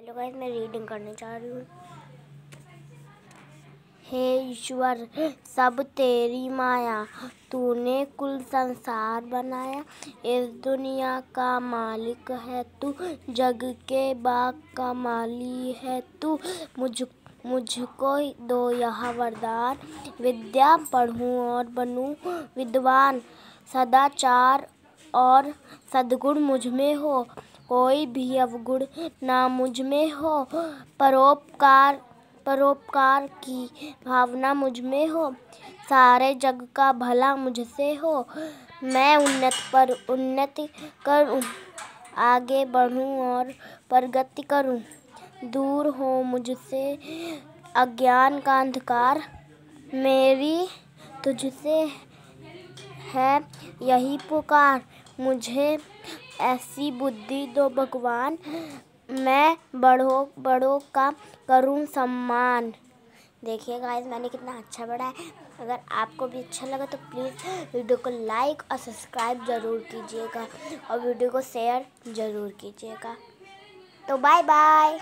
Hello guys मैं reading करने जा रही हूँ। हे ईश्वर, सब तेरी माया, तूने कुल संसार बनाया। इस दुनिया का मालिक है तू, जग के बाग का माली है तू। मुझ, मुझको दो यह वरदान, विद्या पढ़ूं और बनूं। विद्वान, सदाचार और सद्गुण मुझमें हो। कोई भी अवगुण ना मुझमें हो, परोपकार परोपकार की भावना मुझमें हो, सारे जग का भला मुझसे हो। मैं उन्नत पर उन्नति करूँ, आगे बढ़ूं और प्रगति करूँ। दूर हो मुझसे, अज्ञान का अंधकार मेरी तुझसे है, यही पुकार। मुझे ऐसी बुद्धि दो भगवान। मैं बड़ों बड़ों का करूँ सम्मान। देखिए गाइस मैंने कितना अच्छा पढ़ा है। अगर आपको भी अच्छा लगा तो प्लीज़ वीडियो को लाइक और सब्सक्राइब ज़रूर कीजिएगा। और वीडियो को शेयर ज़रूर कीजिएगा। तो बाय बाय